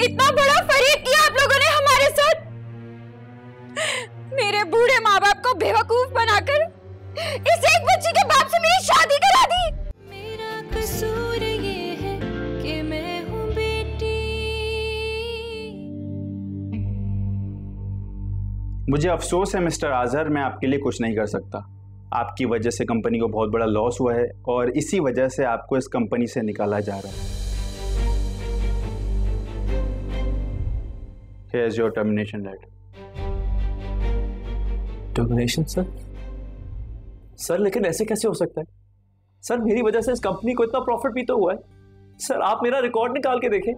اتنا بڑا فریب کیا آپ لوگوں نے ہمارے ساتھ۔ میرے بوڑھے ماں باپ کو بیوقوف بنا کر اس ایک بچی کے باپ سے میری شادی کرا دی۔ میرا قصور یہ ہے کہ میں ہوں بیٹی۔ مجھے افسوس ہے مسٹر آزہر میں آپ کے لیے کچھ نہیں کر سکتا۔ آپ کی وجہ سے کمپنی کو بہت بڑا لاس ہوا ہے اور اسی وجہ سے آپ کو اس کمپنی سے نکالا جا رہا ہے۔ Here's your termination letter. Termination sir sir لیکن ایسے کیسے ہو سکتا ہے سر میری وجہ سے اس کمپنی کو اتنا پروفٹ بھی تو ہوا ہے سر آپ میرا ریکارڈ نکال کے دیکھیں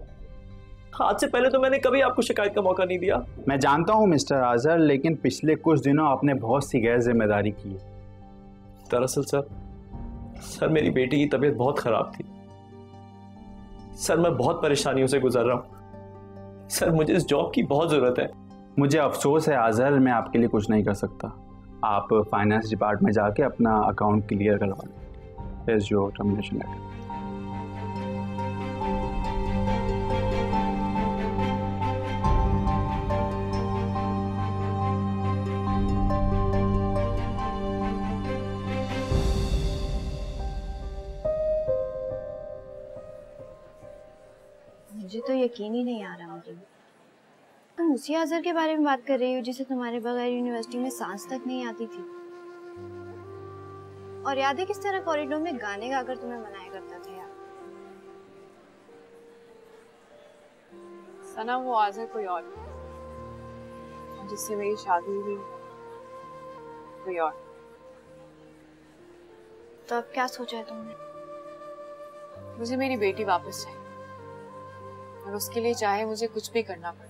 آج سے پہلے تو میں نے کبھی آپ کو شکایت کا موقع نہیں دیا میں جانتا ہوں مسٹر آزہر لیکن پچھلے کچھ دنوں آپ نے بہت سی غیر ذمہ داری کی ہے دراصل سر سر میری بیٹی کی طبیعت بہت خراب تھی سر میں بہت پریشانیوں سے گزر رہا ہوں سر مجھے اس جاب کی بہت ضرورت ہے۔ مجھے افسوس ہے آزہر میں آپ کے لیے کچھ نہیں کر سکتا۔ آپ فائنانس ڈپارٹ میں جا کے اپنا اکاؤنٹ کلیئر کروا لیں۔ Here's your termination letter. مجھے تو یقین ہی نہیں آ رہا۔ تم اسی آزر کے بارے میں بات کر رہی ہو جسے تمہارے بغیر یونیورسٹی میں سانس تک نہیں آتی تھی۔ اور یاد ہے کس طرح کوریڈور میں گانے گا کر تمہیں منایا کرتا تھا یار؟ سنا وہ آزر کوئی اور جس سے میری شادی ہوئی۔ کوئی اور۔ تو اب کیا سوچا ہے تم نے؟ مجھے میری بیٹی واپس چاہیے۔ اور اس کے لیے چاہے مجھے کچھ بھی کرنا پڑے۔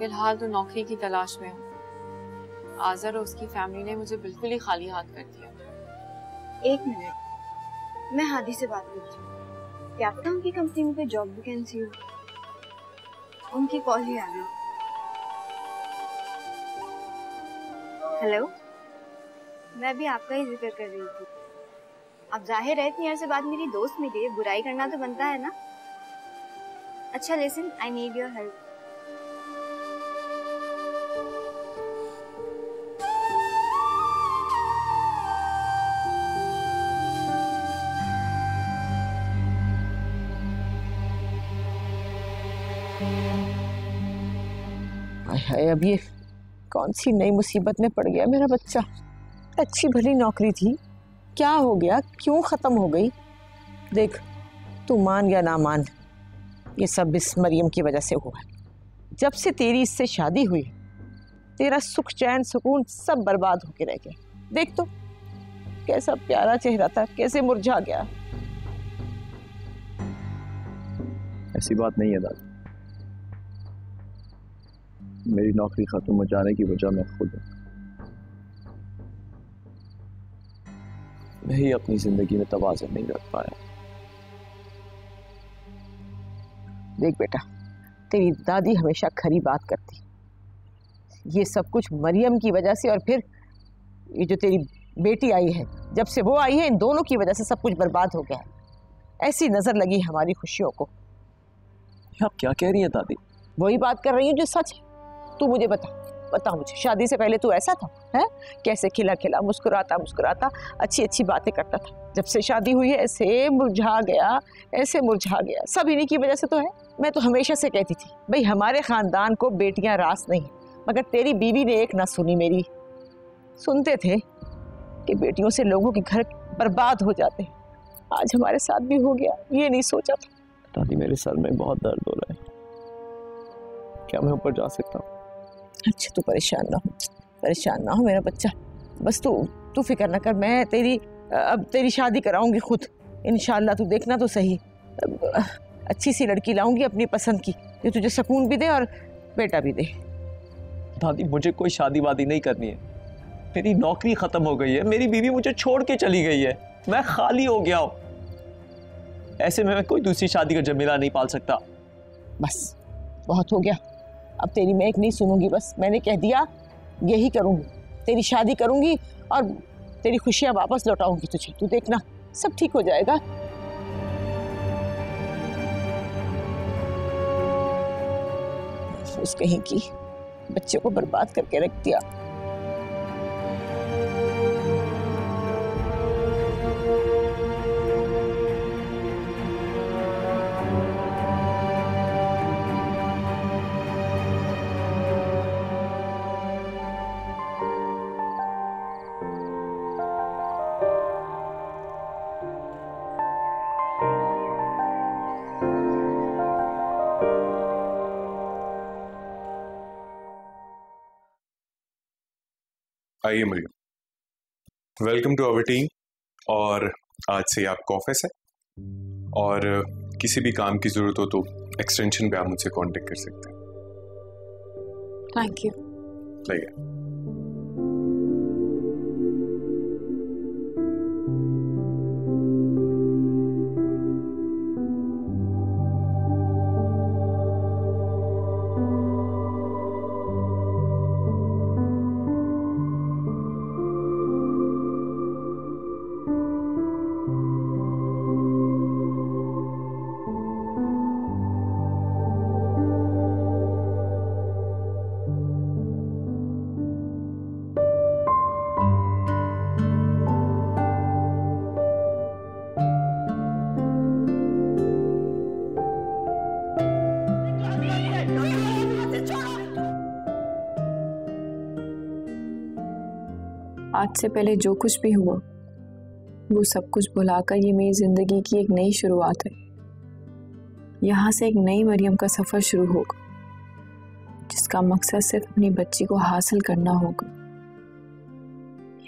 فی الحال تو نوکری کی تلاش میں ہوں۔ آزر اور اس کی فیملی نے مجھے بالکل ہی خالی ہاتھ کر دیا۔ ایک منٹ۔ میں ہادی سے بات کرتی ہوں۔ کیا پتا ان کی کمپنی میں کوئی جاب ویکینسی ہو؟ ان کی کال ہی آ گئی۔ ہیلو میں بھی آپ کا ہی ذکر کر رہی تھی۔ اب ظاہر ہے اتنی عرصے بعد میری دوست ملی ہے۔ برائی کرنا تو بنتا ہے نا۔ اچھا listen I need your help hi اب یہ کون سی نئی مصیبت میں پڑ گیا میرا بچہ؟ اچھی بھلی نوکری تھی۔ کیا ہو گیا؟ کیوں ختم ہو گئی؟ دیکھ، تو مان یا نہ مان، یہ سب اس مریم کی وجہ سے ہوا۔ ہے جب سے تیری اس سے شادی ہوئی، تیرا سکھ، چین، سکون سب برباد ہو کے رہ گئے دیکھ تو، کیسا پیارا چہرہ تھا، کیسے مرجھا گیا۔ ایسی بات نہیں ہے دادا۔ میری نوکری ختم ہو جانے کی وجہ میں خود ہوں۔ میں ہی اپنی زندگی میں توازن نہیں رکھ پایا۔ دیکھ بیٹا تیری دادی ہمیشہ کھری بات کرتی۔ یہ سب کچھ مریم کی وجہ سے اور پھر یہ جو تیری بیٹی آئی ہے جب سے وہ آئی ہے ان دونوں کی وجہ سے سب کچھ برباد ہو گیا ہے۔ ایسی نظر لگی ہماری خوشیوں کو۔ آپ کیا کہہ رہی ہیں دادی؟ وہی بات کر رہی ہوں جو سچ ہے۔ تو مجھے بتا بتا مجھے۔ شادی سے پہلے تو ایسا تھا ہے کیسے کھلا کھلا، مسکراتا مسکراتا، اچھی اچھی باتیں کرتا تھا۔ جب سے شادی ہوئی ہے، ایسے مرجھا گیا، ایسے مرجھا گیا۔ سب انہیں کی وجہ سے تو ہے۔ میں تو ہمیشہ سے کہتی تھی بھائی ہمارے خاندان کو بیٹیاں راس نہیں مگر تیری بیوی نے ایک نہ سنی میری۔ سنتے تھے کہ بیٹیوں سے لوگوں کے گھر برباد ہو جاتے ہیں۔ آج ہمارے ساتھ بھی ہو گیا، یہ نہیں سوچا تھا۔ دادی، میرے سر میں بہت درد ہو رہا ہے۔ کیا میں اوپر جا سکتا ہوں؟ اچھا تو پریشان نہ ہو پریشان نہ ہو میرا بچہ۔ بس تو تو فکر نہ کر میں تیری اب تیری شادی کراؤں گی خود۔ انشاءاللہ تو دیکھنا تو صحیح۔ اچھی سی لڑکی لاؤں گی اپنی پسند کی جو تجھے سکون بھی دے اور بیٹا بھی دے۔ دادی مجھے کوئی شادی وادی نہیں کرنی ہے۔ میری نوکری ختم ہو گئی ہے۔ میری بیوی مجھے چھوڑ کے چلی گئی ہے۔ میں خالی ہو گیا ہوں۔ ایسے میں میں کوئی دوسری شادی کا جمیلہ نہیں پال سکتا۔ بس بہت ہو گیا۔ اب تیری میں ایک نہیں سنوں گی، بس میں نے کہہ دیا، یہی کروں گی۔ تیری شادی کروں گی اور تیری خوشیاں واپس لوٹاؤں گی تجھے۔ تو دیکھنا، سب ٹھیک ہو جائے گا۔ اس کہیں کی، بچے کو برباد کر کے رکھ دیا۔ آئیے ملیے ویلکم ٹو اوور ٹیم اور آج سے آپ کا آفس ہے۔ اور کسی بھی کام کی ضرورت ہو تو ایکسٹینشن پہ آپ مجھ سے کانٹیکٹ کر سکتے ہیں۔ تھینک یو آج سے پہلے جو کچھ بھی ہوا، وہ سب کچھ بھلا کر یہ میری زندگی کی ایک نئی شروعات ہے۔ یہاں سے ایک نئی مریم کا سفر شروع ہوگا، جس کا مقصد صرف اپنی بچی کو حاصل کرنا ہوگا۔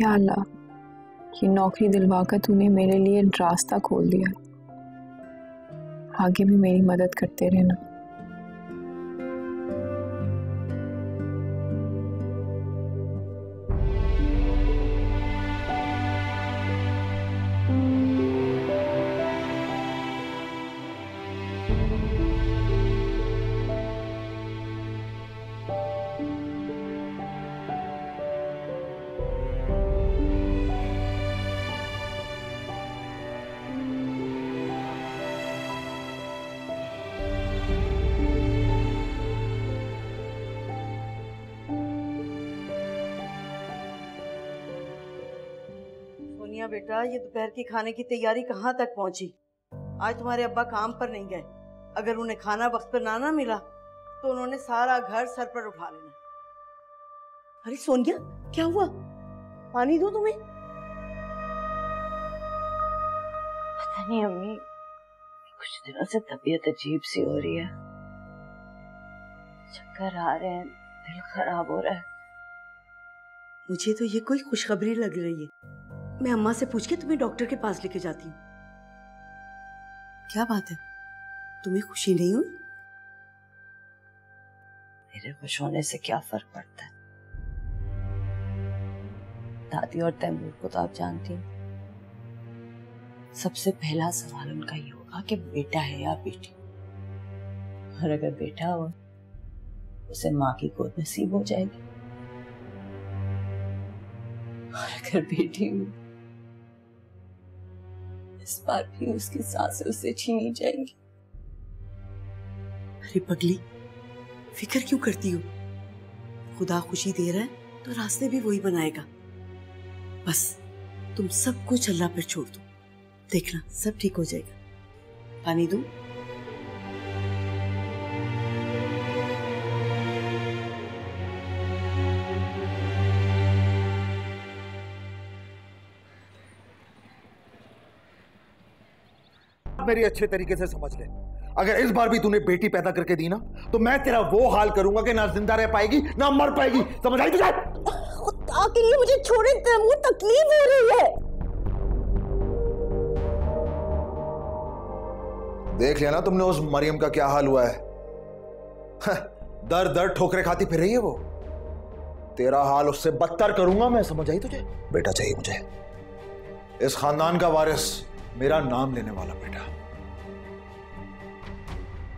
یا اللہ، یہ نوکری دلوا کر تو نے میرے لیے راستہ کھول دیا۔ آگے بھی میری مدد کرتے رہنا۔ بیٹا یہ دوپہر کی کھانے کی تیاری کہاں تک پہنچی؟ آج تمہارے ابا کام پر نہیں گئے۔ اگر انہیں کھانا وقت پر نہ نہ ملا تو انہوں نے سارا گھر سر پر اٹھا لینا۔ ارے سونیا کیا ہوا؟ پانی دو تمہیں۔ پتہ نہیں امی کچھ دنوں سے طبیعت عجیب سی ہو رہی ہے۔ چکر آ رہے ہیں دل خراب ہو رہا ہے۔ مجھے تو یہ کوئی خوشخبری لگ رہی ہے۔ میں اماں سے پوچھ کے تمہیں ڈاکٹر کے پاس لے کے جاتی ہوں۔ کیا بات ہے؟ تمہیں خوشی نہیں ہوئی؟ میرے خوش ہونے سے کیا فرق پڑتا ہے؟ دادی اور تیمور کو تو آپ جانتی ہیں۔ سب سے پہلا سوال ان کا یہ ہوگا کہ بیٹا ہے یا بیٹی؟ اور اگر بیٹا ہو اسے ماں کی گود نصیب ہو جائے گی۔ اور اگر بیٹی ہو اس بار بھی اس کی سانسیں اسے چھینی جائیں گی ارے پگلی، فکر کیوں کرتی ہو؟ خدا خوشی دے رہا ہے تو راستے بھی وہی بنائے گا۔ بس، تم سب کچھ اللہ پر چھوڑ دو۔ دیکھنا، سب ٹھیک ہو جائے گا۔ پانی دوں میری اچھے طریقے سے سمجھ لے۔ اگر اس بار بھی تُو نے بیٹی پیدا کر کے دی نا تو میں تیرا وہ حال کروں گا کہ نہ زندہ رہ پائے گی نہ مر پائے گی۔ سمجھ آئی تجھے؟ خدا کے لیے مجھے چھوڑے مجھے تکلیف ہو رہی ہے۔ دیکھ لیا نا تم نے اس مریم کا کیا حال ہوا ہے۔ در در ٹھوکرے کھاتی پھر رہی ہے وہ۔ تیرا حال اس سے بتر کروں گا میں سمجھ آئی تجھے؟ بیٹا چاہیے مجھے۔ اس خاندان کا وارث میرا نام لینے والا بیٹا۔ ہے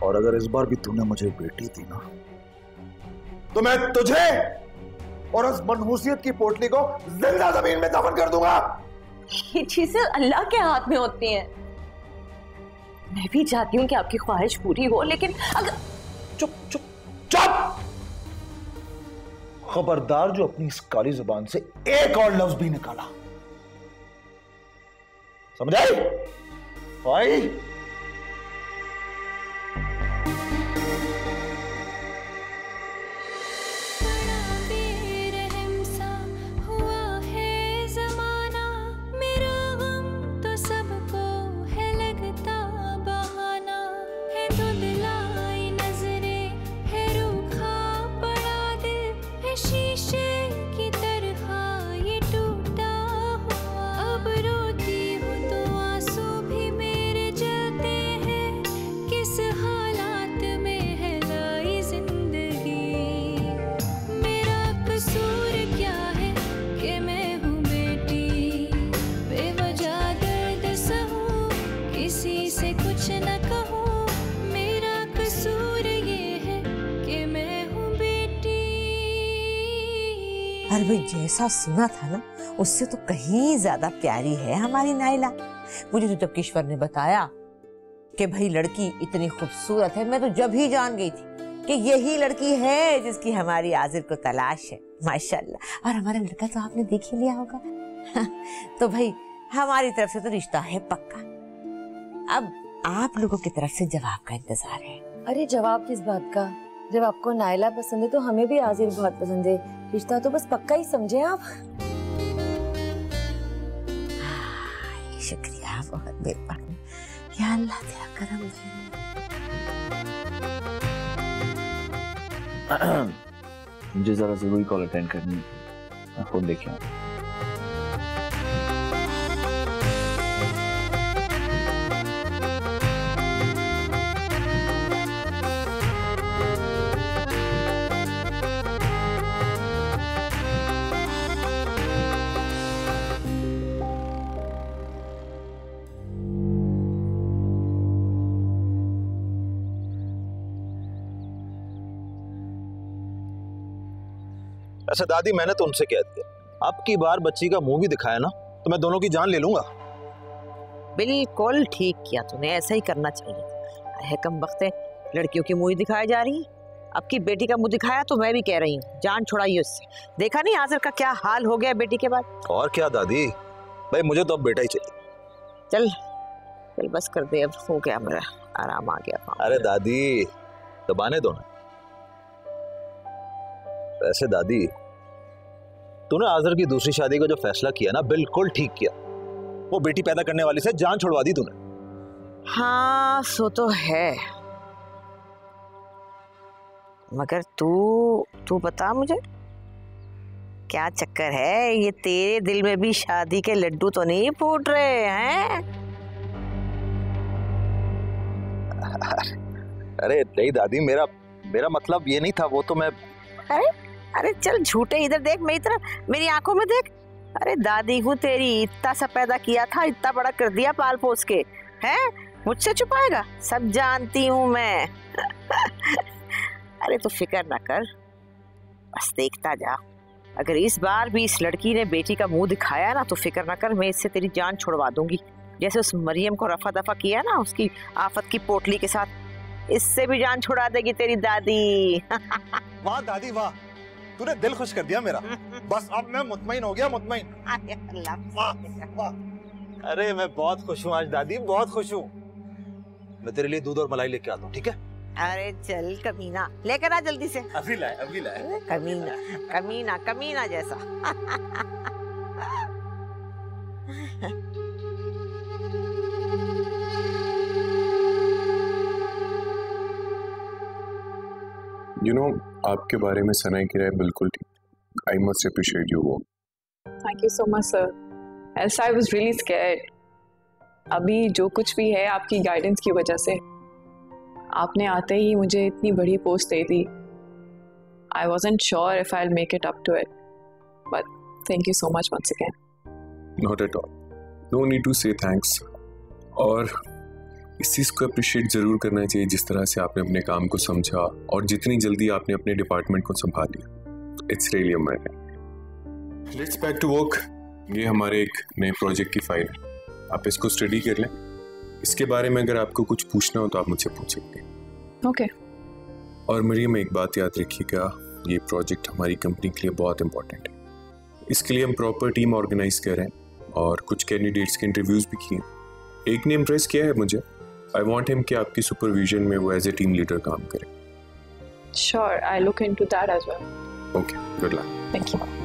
اور اگر اس بار بھی تو نے مجھے بیٹی دی نا۔ تو میں تجھے اور اس منحوسیت کی پوٹلی کو زندہ زمین میں دفن کر دوں گا۔ یہ چیزیں اللہ کے ہاتھ میں ہوتی ہیں۔ میں بھی چاہتی ہوں کہ آپ کی خواہش پوری ہو لیکن اگر چپ چپ چپ۔ خبردار جو اپنی اس کالی زبان سے ایک اور لفظ بھی نکالا۔ سمجھائی ایسا سنا تھا نا، اس سے تو کہیں زیادہ پیاری ہے ہماری نائلہ مجھے تو جب کشور نے بتایا کہ بھائی لڑکی اتنی خوبصورت ہے، میں تو جب ہی جان گئی تھی کہ یہی لڑکی ہے جس کی ہماری آزر کو تلاش ہے۔ ماشاءاللہ۔ اور ہمارا لڑکا تو آپ نے دیکھ ہی لیا ہوگا۔ تو بھائی، ہماری طرف سے تو رشتہ ہے پکا۔ اب آپ لوگوں کی طرف سے جواب کا انتظار ہے۔ ارے، جواب کس بات کا؟ جب آپ کو نائلہ پسند ہے تو ہمیں بھی آزیر بہت پسند ہے۔ رشتہ تو بس پکا ہی سمجھے آپ۔ شکریہ، بہت بے پاک یا اللہ تیرا کرم۔ ہے مجھے ذرا ضروری کال اٹینڈ کرنی دیکھیں اچھا دادی میں نے تو ان سے کہہ دیا۔ اب کی بار بچی کا منہ بھی دکھایا نا تو میں دونوں کی جان لے لوں گا۔ بالکل ٹھیک کیا تو نے ایسا ہی کرنا چاہیے۔ ہے کم وقت لڑکیوں کی منہ دکھائی جا رہی ہے۔ اب کی بیٹی کا منہ دکھایا تو میں بھی کہہ رہی ہوں۔ جان چھوڑائی اس سے۔ دیکھا نہیں آزر کا کیا حال ہو گیا بیٹی کے بعد؟ اور کیا دادی؟ بھائی مجھے تو اب بیٹا ہی چاہیے۔ چل چل بس کر دے اب ہو گیا میرا۔ آرام آ گیا۔ ارے دادی دبانے دو نا۔ ویسے دادی۔ تو نے آزر کی دوسری شادی کا جو فیصلہ کیا نا بالکل ٹھیک کیا وہ بیٹی پیدا کرنے والی سے جان چھڑوا دی تو نے ہاں سو تو ہے مگر تو تو بتا مجھے کیا چکر ہے یہ تیرے دل میں بھی شادی کے لڈو تو نہیں پھوٹ رہے ہیں ارے نہیں دادی میرا میرا مطلب یہ نہیں تھا وہ تو میں ارے ارے چل جھوٹے ادھر دیکھ، میری طرف، میری آنکھوں میں دیکھ۔ ارے دادی ہوں تیری، اتنا سا پیدا کیا تھا، اتنا بڑا کر دیا پال پوس کے۔ ہیں؟ مجھ سے چھپائے گا؟ سب جانتی ہوں میں۔ ارے تو فکر نہ کر۔ بس دیکھتا جا۔ اگر اس بار بھی اس لڑکی نے بیٹی کا منہ دکھایا نا، تو فکر نہ کر، میں اس سے تیری جان چھوڑوا دوں گی۔ جیسے اس مریم کو رفع دفع کیا نا، اس کی آفت کی پوٹلی کے ساتھ، اس سے بھی جان چھوڑا دے گی تیری دادی۔ واہ دادی، واہ۔ تُو نے دل خوش کر دیا میرا بس اب میں مطمئن ہو گیا مطمئن ارے میں بہت خوش ہوں آج دادی بہت خوش ہوں میں تیرے لیے دودھ اور ملائی لے کے آتا ہوں ٹھیک ہے ارے چل کمینہ لے کر آ جلدی سے ابھی لائے ابھی لائے کمینہ کمینہ کمینہ جیسا یو نو آپ کے بارے میں سنا کی رائے بالکل ٹھیک آئی مسٹ اپریشیٹ یو وہ thank you so much sir as I was really scared ابھی جو کچھ بھی ہے آپ کی گائیڈنس کی وجہ سے آپ نے آتے ہی مجھے اتنی بڑی پوسٹ دے دی I was ain't sure if I make it up to it but thank you so much once again not at all no need to say thanks اور اس چیز کو اپریشیٹ ضرور کرنا چاہیے جس طرح سے آپ نے اپنے کام کو سمجھا اور جتنی جلدی آپ نے اپنے ڈپارٹمنٹ کو سنبھال لیا it's really let's back to work یہ ہمارے ایک نئے پروجیکٹ کی فائل ہے۔ آپ اس کو اسٹڈی کر لیں۔ اس کے بارے میں اگر آپ کو کچھ پوچھنا ہو تو آپ مجھ سے پوچھ سکتے ہیں۔ اوکے اور مریم ایک بات یاد رکھیے گا یہ پروجیکٹ ہماری کمپنی کے لیے بہت امپورٹنٹ ہے۔ اس کے لیے ہم پراپر ٹیم آرگنائز کر رہے ہیں اور کچھ کینڈیڈیٹس کے انٹرویوز بھی کیے ہیں۔ ایک نے امپریس کیا ہے مجھے۔ آئی وانٹ ہم کہ آپ کی سپرویژن میں وہ ایز اے ٹیم لیڈر کام کرے Sure, I look into that as well. Okay good luck Thank you.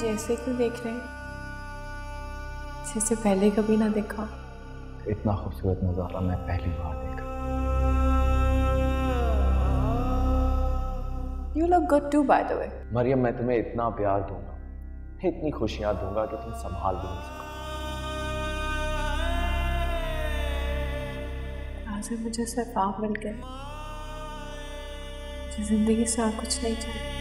مجھے ایسے کیوں دیکھ رہے ہیں؟ جیسے پہلے کبھی نہ دیکھا۔ اتنا خوبصورت نظارہ میں پہلی بار دیکھا you look good too by the way Maryam میں تمہیں اتنا پیار دوں گا۔ اتنی خوشیاں دوں گا کہ تم سنبھال بھی نہیں سکو۔ مجھے صرف آپ مل گئے۔ مجھے زندگی سے اور کچھ نہیں چاہیے۔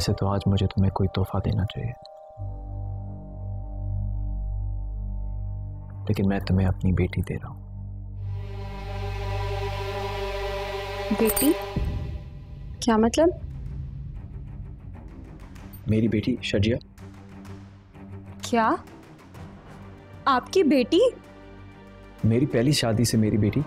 ویسے تو آج مجھے تمہیں کوئی تحفہ دینا چاہیے لیکن میں تمہیں اپنی بیٹی دے رہا ہوں بیٹی کیا مطلب میری بیٹی شجیا کیا آپ کی بیٹی میری پہلی شادی سے میری بیٹی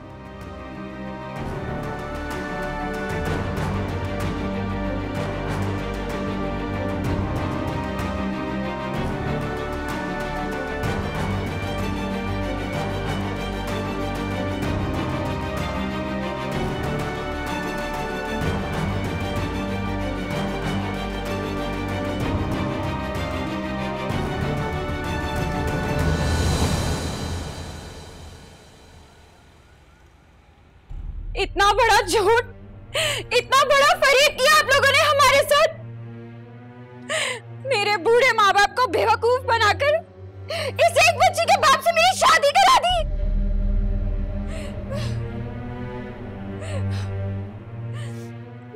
اتنا بڑا جھوٹ، اتنا بڑا فریب کیا آپ لوگوں نے ہمارے ساتھ؟ میرے بوڑھے ماں باپ کو بیوقوف بنا کر اس ایک بچی کے باپ سے میری شادی کرا دی۔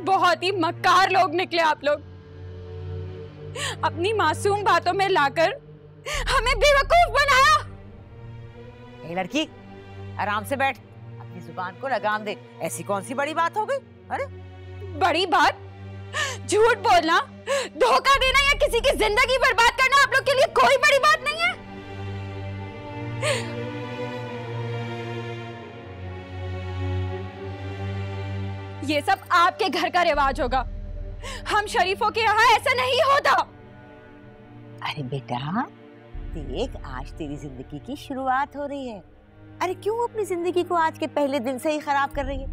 بہت ہی مکار لوگ نکلے آپ لوگ۔ اپنی معصوم باتوں میں لا کر ہمیں بیوقوف بنایا۔ لڑکی، آرام سے بیٹھ۔ زبان کو لگام دے۔ ایسی کونسی بڑی بات ہو گئی؟ بڑی بات؟ جھوٹ بولنا دھوکہ دینا یا کسی کی زندگی برباد کرنا آپ لوگ کے لیے کوئی بڑی بات نہیں ہے۔ یہ سب آپ کے گھر کا رواج ہوگا۔ ہم شریفوں کے یہاں ایسا نہیں ہوتا۔ ارے بیٹا دیکھ آج تیری زندگی کی شروعات ہو رہی ہے۔ ارے کیوں اپنی زندگی کو آج کے پہلے دن سے ہی خراب کر رہی ہے؟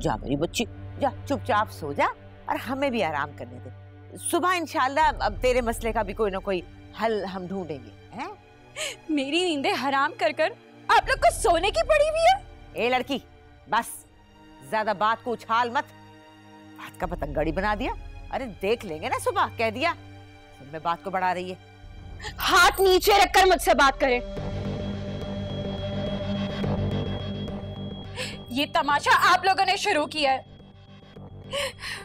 جا میری بچی جا چپ چاپ سو جا اور ہمیں بھی آرام کرنے دے۔ صبح انشاءاللہ اب تیرے مسئلے کا بھی کوئی نہ کوئی حل ہم ڈھونڈیں گے میری نیندیں حرام کر کر آپ لوگ کو سونے کی پڑی ہوئی ہے اے لڑکی بس زیادہ بات کو اچھال مت۔ بات کا پتنگ بنا دیا۔ ارے دیکھ لیں گے نا صبح کہہ دیا۔ میں بات کو بڑھا رہی ہے۔ ہاتھ نیچے رکھ کر مجھ سے بات کریں۔ یہ تماشا آپ لوگوں نے شروع کیا ہے۔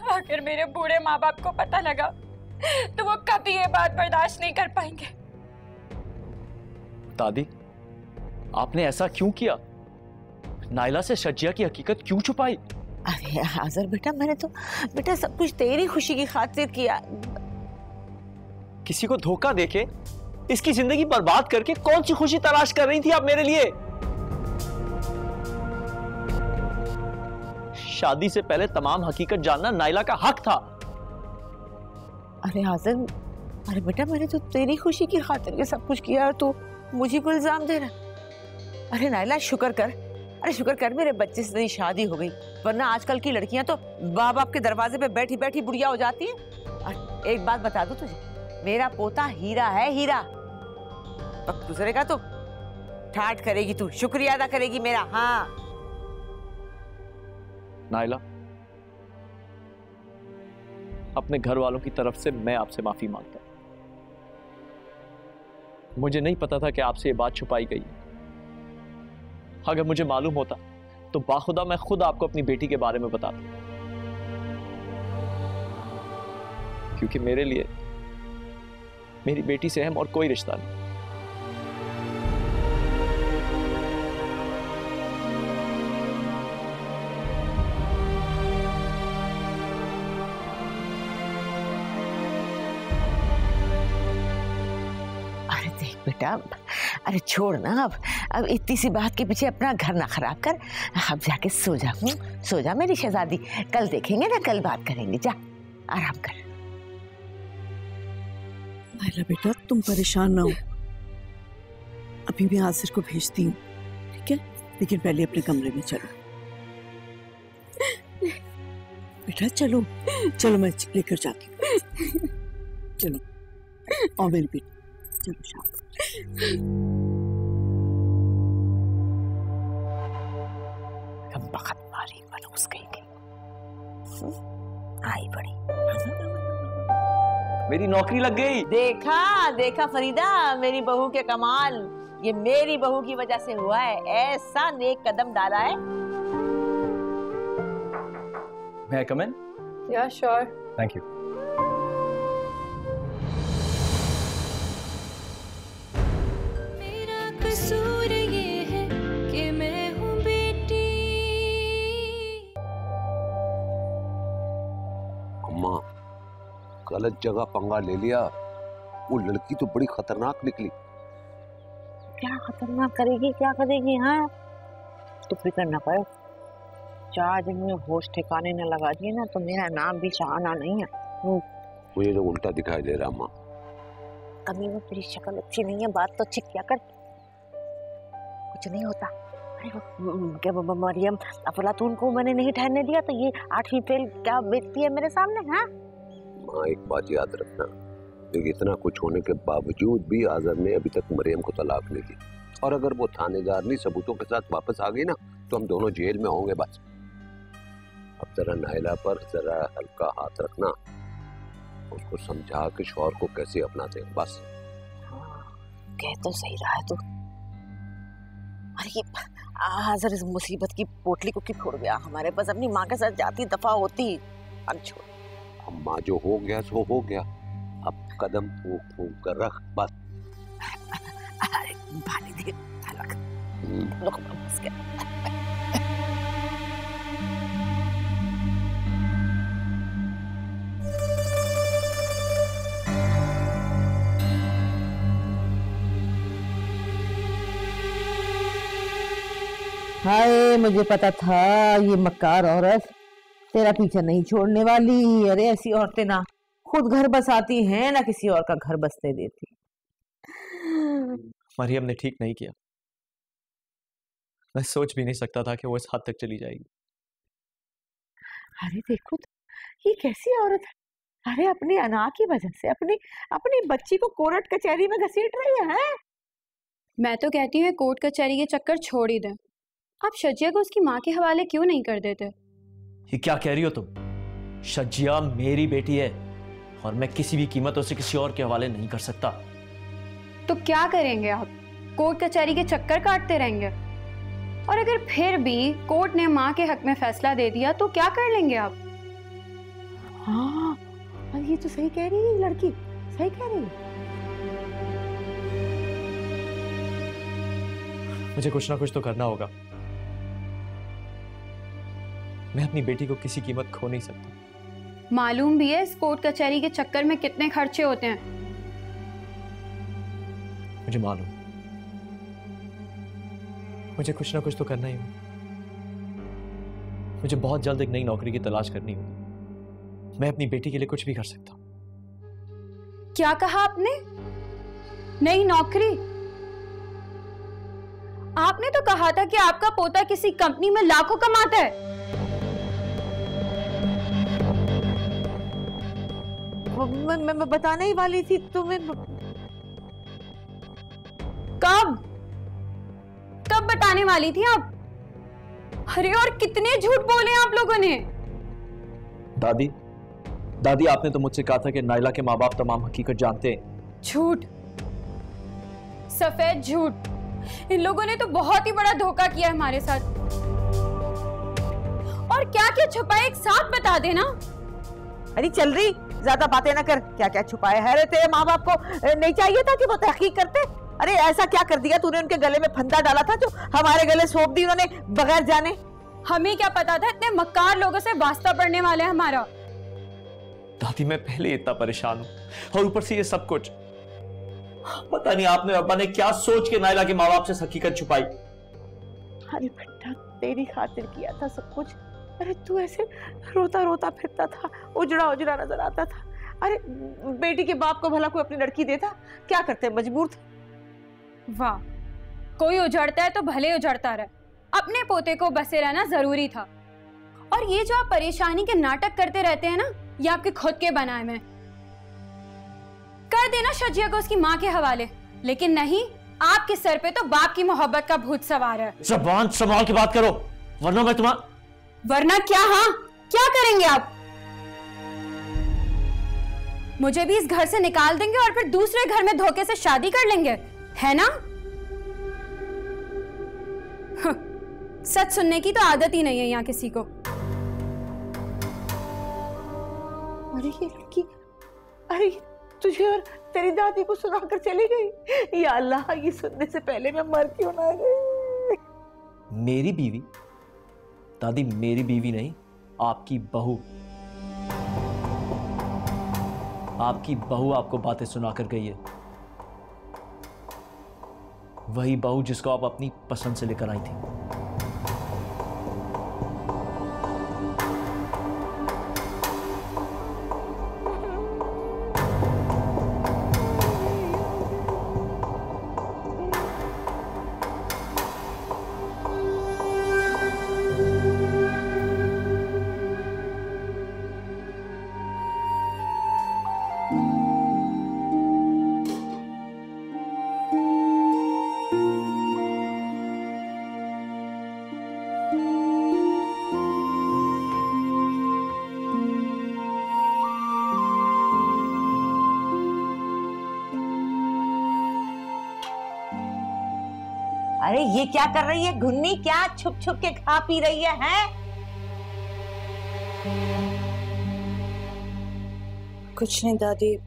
آخر میرے بوڑھے ماں باپ کو پتہ لگا تو وہ کبھی یہ بات برداشت نہیں کر پائیں گے۔ دادی آپ نے ایسا کیوں کیا؟ نائلہ سے شجیہ کی حقیقت کیوں چھپائی؟ ارے حاضر بیٹا میں نے تو بیٹا سب کچھ تیری خوشی کی خاطر کیا۔ کسی کو دھوکہ دے کے اس کی زندگی برباد کر کے کون سی خوشی تلاش کر رہی تھی آپ میرے لیے؟ شادی سے پہلے تمام حقیقت جاننا نائلہ کا حق تھا۔ ارے حاضر ارے بیٹا، میں نے تو تیری خوشی کی خاطر کے سب کچھ کیا اور تو مجھے کو الزام دے رہا ارے نائلہ، شکر کر۔ ارے شکر کر، میرے بچے سے شادی ہو گئی۔ ورنہ آج کل کی لڑکیاں تو باپ باپ کے دروازے پہ بیٹھی بیٹھی بڑھیا ہو جاتی ہیں۔ ایک بات بتا دو تجھے، میرا پوتا ہیرا ہے، ہیرا۔ وقت گزرے گا تو ٹھاٹ کرے گی تو، شکریہ ادا کرے گی میرا۔ ہاں۔ نائلہ، اپنے گھر والوں کی طرف سے میں آپ سے معافی مانگتا ہوں۔ مجھے نہیں پتا تھا کہ آپ سے یہ بات چھپائی گئی ہے۔ اگر مجھے معلوم ہوتا تو باخدا میں خود آپ کو اپنی بیٹی کے بارے میں بتاتا کیونکہ میرے لیے میری بیٹی سے اہم اور کوئی رشتہ نہیں۔ بیٹا ارے چھوڑ نا اب۔ اب اتنی سی بات کے پیچھے اپنا گھر نہ خراب کر۔ اب جا کے سو جا۔ سو جا میری شہزادی۔ کل دیکھیں گے نا، کل بات کریں گے۔ جا، آرام کر۔ نائلہ بیٹا، تم پریشان نہ ہو۔ ابھی میں آصر کو بھیجتی ہوں، ٹھیک ہے؟ لیکن پہلے اپنے کمرے میں چلو۔ بیٹا، چلو۔ چلو، میں لے کر جاتی ہوں۔ چلو۔ اور میری بیٹی۔ چلو، شام ہم ماری گئی آئی بڑی میری نوکری لگ گئی۔ دیکھا دیکھا فریدہ میری بہو کے کمال۔ یہ میری بہو کی وجہ سے ہوا ہے۔ ایسا نیک قدم ڈالا ہے۔ میں کمن یا شور تھینک یو غلط جگہ پنگا لے لیا وہ لڑکی تو بڑی خطرناک نکلی کیا خطرناک کرے گی کیا کرے گی ہاں تو فکر نہ کرو چار دن میں ہوش ٹھکانے نہ لگا دیے نا تو میرا نام بھی شہانا نہیں ہے مجھے تو الٹا دکھائی دے رہا ماں کبھی تیری شکل اچھی نہیں ہے بات تو اچھی کیا کر کچھ نہیں ہوتا کیا مریم افلاطون کو میں نے نہیں ٹھہرنے دیا تو یہ آٹھویں فیل کیا بیچتی ہے میرے سامنے ہاں ماں ایک بات یاد رکھنا اتنا کچھ ہونے کے باوجود بھی آزر نے ابھی تک مریم کو طلاق نہیں دی اور اگر وہ تھانے دار نہیں ثبوتوں کے ساتھ واپس آ گئی نا تو ہم دونوں جیل میں ہوں گے بس اب ذرا نائلہ پر ذرا ہلکا ہاتھ رکھنا اس کو سمجھا کہ شوہر کو کیسے اپناتے ہیں بس کہہ تو صحیح رہا ہے تو ہماری حضر اس مصیبت کی پوٹلی کو کی پھوڑ گیا؟ ہمارے پاس اپنی ماں کے ساتھ جاتی دفعہ ہوتی۔ اب چھوڑ اماں جو ہو گیا سو ہو گیا۔ اب قدم پھونک پھونک کر رکھ بس۔ ارے پانی دے لوگ بس گیا ہائے مجھے پتا تھا یہ مکار عورت تیرا پیچھا نہیں چھوڑنے والی۔ ارے ایسی عورتیں نہ خود گھر بساتی ہیں نہ کسی اور کا گھر بسنے دیتی۔ مریم نے ٹھیک نہیں کیا۔ میں سوچ بھی نہیں سکتا تھا کہ وہ اس حد تک چلی جائے گی۔ ارے دیکھو یہ کیسی عورت ہے؟ ارے اپنی انا کی وجہ سے اپنی اپنی بچی کو کورٹ کچہری میں گھسیٹ رہی ہے میں تو کہتی ہوں کورٹ کچہری کے چکر چھوڑ ہی دیں۔ آپ شجیہ کو اس کی ماں کے حوالے کیوں نہیں کر دیتے؟ یہ کیا کہہ رہی ہو تم؟ شجیہ میری بیٹی ہے اور میں کسی بھی قیمت اسے کسی اور کے حوالے نہیں کر سکتا۔ تو کیا کریں گے آپ؟ کورٹ کچہری کے چکر کاٹتے رہیں گے۔ اور اگر پھر بھی کورٹ نے ماں کے حق میں فیصلہ دے دیا تو کیا کر لیں گے آپ؟ ہاں یہ تو صحیح کہہ رہی ہے لڑکی صحیح کہہ رہی ہے۔ مجھے کچھ نہ کچھ تو کرنا ہوگا۔ میں اپنی بیٹی کو کسی قیمت کھو نہیں سکتا۔ معلوم بھی ہے اس کورٹ کچہری کے چکر میں کتنے خرچے ہوتے ہیں۔ مجھے معلوم۔ مجھے کچھ نہ کچھ تو کرنا ہی ہو مجھے بہت جلد ایک نئی نوکری کی تلاش کرنی ہوگی۔ میں اپنی بیٹی کے لیے کچھ بھی کر سکتا ہوں۔ کیا کہا آپ نے؟ نئی نوکری؟ آپ نے تو کہا تھا کہ آپ کا پوتا کسی کمپنی میں لاکھوں کماتا ہے۔ میں بتانے ہی والی تھی تمہیں کب؟ کب بتانے والی تھی آپ؟ ارے اور کتنے جھوٹ بولے آپ لوگوں نے؟ دادی دادی آپ نے تو مجھ سے کہا تھا کہ نائلہ کے ماں باپ تمام حقیقت جانتے ہیں۔ جھوٹ۔ سفید جھوٹ۔ ان لوگوں نے تو بہت ہی بڑا دھوکہ کیا ہمارے ساتھ۔ اور کیا کیا چھپا ایک ساتھ بتا دینا۔ ارے چل رہی زیادہ باتیں نہ کر۔ کیا کیا چھپایا ہے تیرے ماں باپ کو؟ نہیں چاہیے تھا کہ وہ تحقیق کرتے۔ ارے ایسا کیا کر دیا تو نے ان کے گلے میں پھندا ڈالا تھا جو ہمارے گلے سوپ دی انہوں نے بغیر جانے؟ ہمیں کیا پتا تھا اتنے مکار لوگوں سے واسطہ پڑنے والے ہمارا۔ دادی میں پہلے اتنا پریشان ہوں اور اوپر سے یہ سب کچھ۔ پتہ نہیں آپ نے ابا نے کیا سوچ کے نائلہ کے ماں باپ سے حقیقت چھپائی۔ ارے بھٹا تیری خاطر کیا تھا سب کچھ؟ ارے تو ایسے روتا روتا پھرتا تھا اجڑا اجڑا نظر آتا تھا۔ ارے بیٹی کے باپ کو بھلا کوئی اپنی لڑکی دیتا؟ کیا کرتے مجبور تھے۔ واہ کوئی اجڑتا ہے تو بھلے اجڑتا رہے۔ اپنے پوتے کو بسے رہنا ضروری تھا۔ اور یہ جو آپ پریشانی کے ناٹک کرتے رہتے ہیں نا یہ آپ کے خود کے بنائے میں۔ کر دینا شجیہ کو اس کی ماں کے حوالے۔ لیکن نہیں آپ کے سر پہ تو باپ کی محبت کا بھوت سوار ہے۔ زبان سنبھال کے بات کرو ورنہ میں تمہارا ورنہ کیا ہاں؟ کیا کریں گے آپ؟ مجھے بھی اس گھر سے نکال دیں گے اور پھر دوسرے گھر میں دھوکے سے شادی کر لیں گے ہے نا؟ سچ سننے کی تو عادت ہی نہیں ہے یہاں کسی کو۔ ارے یہ لڑکی ارے تجھے اور تیری دادی کو سنا کر چلی گئی۔ یا اللہ یہ سننے سے پہلے میں مر کیوں نہ گئی؟ میری بیوی دادی میری بیوی نہیں، آپ کی بہو۔ آپ کی بہو آپ کو باتیں سنا کر گئی ہے۔ وہی بہو جس کو آپ اپنی پسند سے لے کر آئی تھی۔ یہ کیا کر رہی ہے؟ گھنی کیا چھپ چھپ کے کھا پی رہی ہے؟ کچھ نہیں دادی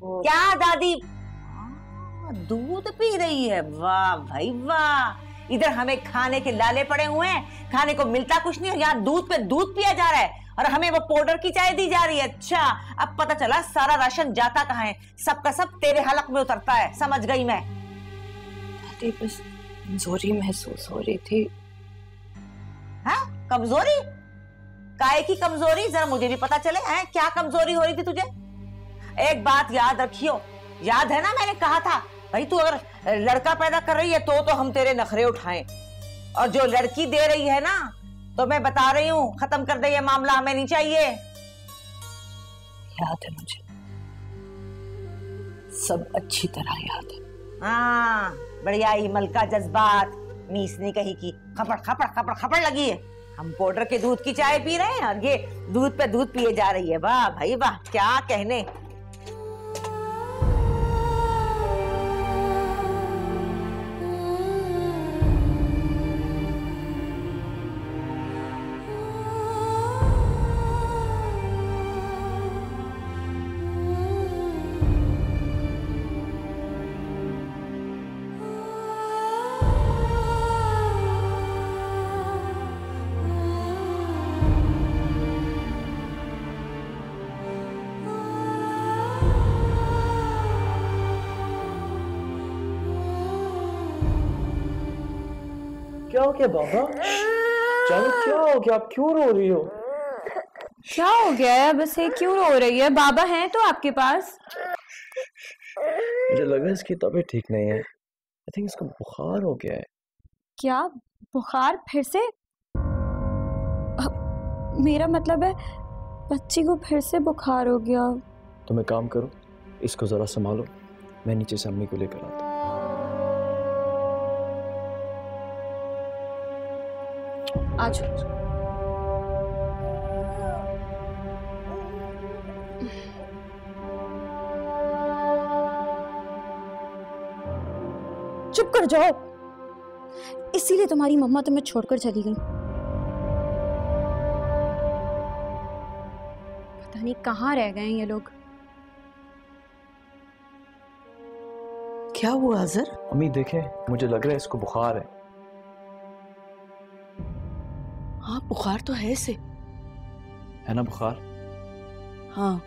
کیا دادی؟ ہاں، دودھ پی رہی ہے۔ واہ بھائی واہ۔ ادھر ہمیں کھانے کے لالے پڑے ہوئے ہیں۔ کھانے کو ملتا کچھ نہیں اور یہاں دودھ پہ دودھ پیا جا رہا ہے اور ہمیں وہ پاؤڈر کی چائے دی جا رہی ہے۔ اچھا اب پتا چلا سارا راشن جاتا کہاں ہے؟ سب کا سب تیرے حلق میں اترتا ہے۔ سمجھ گئی میں؟ بس کمزوری محسوس ہو رہی تھی۔ ہاں کمزوری؟ کائے کی کمزوری؟ ذرا مجھے بھی پتا چلے ہیں؟ کیا کمزوری ہو رہی تھی تجھے؟ ایک بات یاد رکھیو یاد ہے نا میں نے کہا تھا بھائی تو اگر لڑکا پیدا کر رہی ہے تو تو ہم تیرے نخرے اٹھائیں۔ اور جو لڑکی دے رہی ہے نا تو میں بتا رہی ہوں ختم کر دے یہ معاملہ ہمیں نہیں چاہیے۔ یاد ہے مجھے۔ سب اچھی طرح یاد ہے۔ ہاں۔ بڑیائی ملکہ جذبات۔ میس نے کہی کی خپڑ خپڑ خپڑ خپڑ لگی۔ ہے ہم پاؤڈر کے دودھ کی چائے پی رہے ہیں اور یہ دودھ پہ دودھ پیے جا رہی ہے۔ واہ بھائی، واہ، کیا کہنے۔ ہو گیا بابا چلو کیا ہو گیا آپ کیوں رو رہی ہو کیا ہو گیا ہے بس یہ کیوں رو رہی ہے بابا ہیں تو آپ کے پاس مجھے لگا اس کی طبیعت ٹھیک نہیں ہے آئی تھنک اس کو بخار ہو گیا ہے کیا بخار پھر سے میرا مطلب ہے بچی کو پھر سے بخار ہو گیا تو میں کام کروں اس کو ذرا سنبھالو میں نیچے سے امی کو لے کر آتا آج چپ کر جاؤ اسی لیے تمہاری مما تمہیں چھوڑ کر چلی گئی پتہ نہیں کہاں رہ گئے ہیں یہ لوگ کیا ہوا حضر امی دیکھیں مجھے لگ رہا ہے اس کو بخار ہے بخار تو ہے اسے ہے نا بخار؟ ہاں۔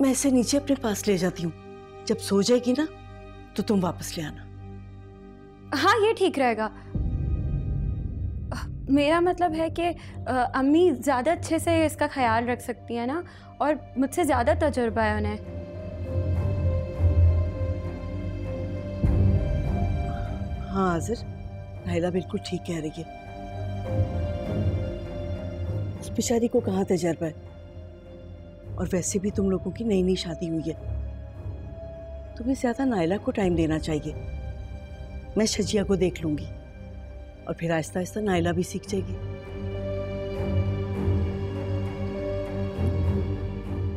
میں اسے نیچے اپنے پاس لے جاتی ہوں۔ جب سو جائے گی نا تو تم واپس لے آنا۔ ہاں یہ ٹھیک رہے گا۔ میرا مطلب ہے کہ امی زیادہ اچھے سے اس کا خیال رکھ سکتی ہیں نا اور مجھ سے زیادہ تجربہ ہے انہیں۔ ہاں حاضر۔ نائلہ بالکل ٹھیک کہہ رہی ہے۔ اس بیچاری کو کہاں تجربہ ہے؟ اور ویسے بھی تم لوگوں کی نئی نئی شادی ہوئی ہے۔ تمہیں زیادہ نائلہ کو ٹائم دینا چاہیے۔ میں شجیا کو دیکھ لوں گی۔ اور پھر آہستہ آہستہ نائلہ بھی سیکھ جائے گی۔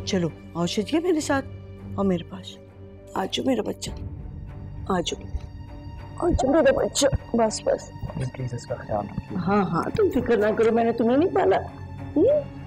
چلو آؤ شجیا میرے ساتھ۔ اور میرے پاس۔ آ جاؤ میرا بچہ۔ آ جاؤ آ جاؤ میرا بچہ۔ بس بس۔ ہاں ہاں تم فکر نہ کرو میں نے تمہیں نہیں پالا۔ Uhum.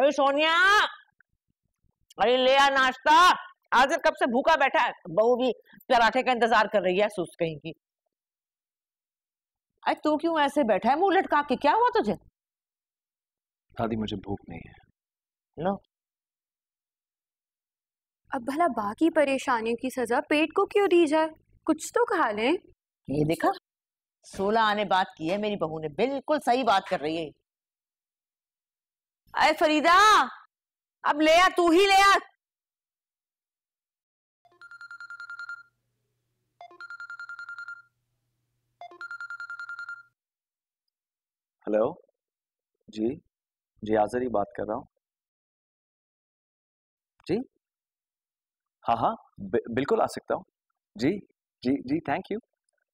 ارے سونیا۔ ارے لے آ ناشتہ۔ آزر کب سے بھوکا بیٹھا ہے؟ بہو بھی پراٹھے کا انتظار کر رہی ہے سوس کہیں کی۔ ارے تو کیوں ایسے بیٹھا ہے؟ منہ لٹکا کے کیا ہوا تجھے؟ دادی مجھے بھوک نہیں ہے۔ لو۔ اب بھلا باقی پریشانیوں کی سزا پیٹ کو کیوں دی جائے؟ کچھ تو کھا لیں۔ یہ دیکھا؟ سولہ آنے بات کی ہے میری بہو نے بالکل صحیح بات کر رہی ہے۔ اے فریدہ، اب لے آ، تو ہی لے آ۔ ہلو جی جی آزر ہی بات کر رہا ہوں۔ جی؟ ہاں ہاں بالکل آ سکتا ہوں۔ جی جی جی تھینک یو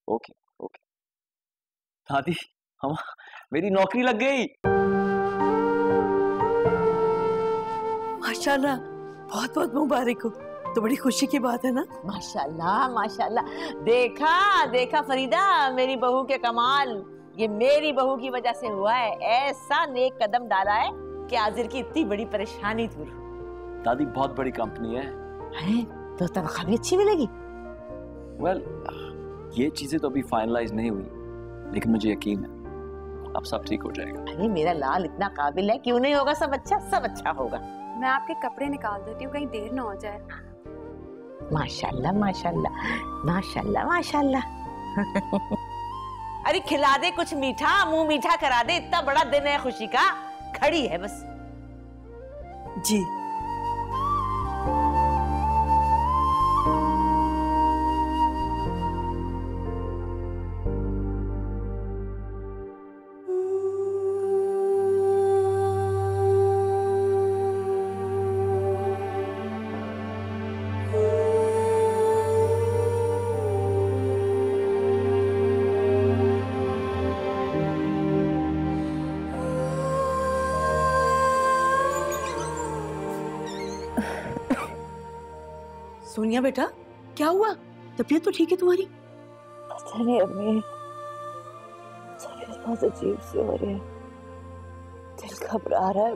اوکے اوکے دادی، ہم، میری نوکری لگ گئی۔ ماشاءاللہ بہت بہت مبارک ہو۔ تو بڑی خوشی کی بات ہے نا؟ ماشاءاللہ ماشاءاللہ۔ دیکھا دیکھا فریدہ میری بہو کے کمال۔ یہ میری بہو کی وجہ سے ہوا ہے ایسا نیک قدم ڈالا ہے کہ آزر کی اتنی بڑی پریشانی دور ہو۔ دادی بہت بڑی کمپنی ہے۔ تو تنخواہ بھی اچھی ملے گی؟ ویل یہ چیزیں تو ابھی فائنلائز نہیں ہوئی لیکن مجھے یقین ہے۔ اب سب ٹھیک ہو جائے گا۔ میرا لال اتنا قابل ہے کیوں نہیں ہوگا؟ سب اچھا سب اچھا ہوگا۔ میں آپ کے کپڑے نکال دیتی ہوں کہیں دیر نہ ہو جائے۔ ماشاء اللہ ماشاء اللہ ماشاء اللہ ماشاء اللہ ارے کھلا دے کچھ میٹھا منہ میٹھا کرا دے اتنا بڑا دن ہے خوشی کا کھڑی ہے بس۔ جی۔ سونیا بیٹا کیا ہوا؟ طبیعت تو ٹھیک ہے تمہاری؟ ارے امی طبیعت بہت عجیب سی ہو رہی ہے۔ دل گھبرا رہا ہے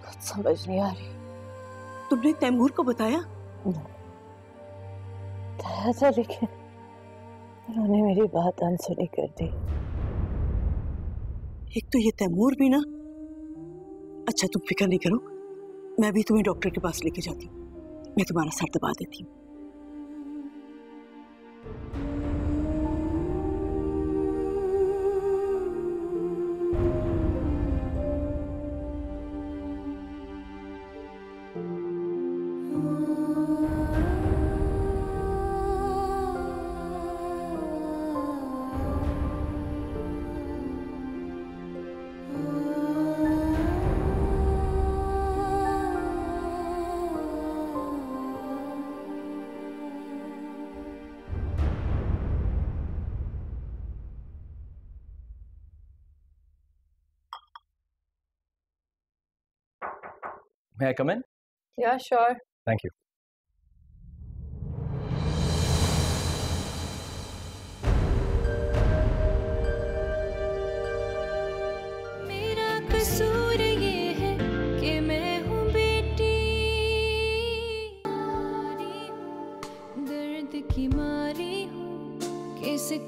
کچھ سمجھ نہیں آ رہی۔ تم نے تیمور کو بتایا؟ بتایا تھا لیکن انہوں نے میری بات انسنی کر دی۔ ایک تو یہ تیمور بھی نا۔ اچھا تم فکر نہیں کرو میں بھی تمہیں ڈاکٹر کے پاس لے کے جاتی ہوں۔ میں تمہارا سر دبا دیتی ہوں۔ May I come in? Yeah, sure. Thank you.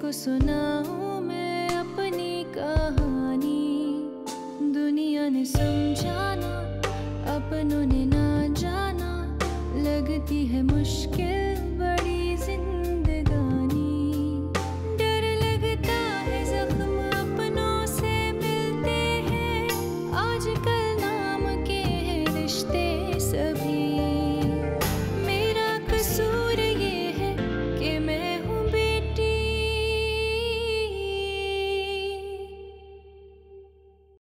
کو سناؤں میں اپنی کہانی دنیا نے سمجھانا اپنوں نے نہ جانا لگتی ہے مشکل بڑی زندگی۔